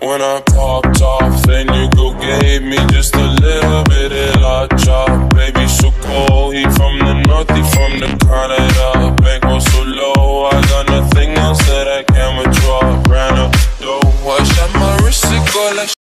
When I popped off, then you go gave me just a little bit of a chop. Baby, so cold, he from the north, he from the